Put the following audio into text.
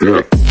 Spirit.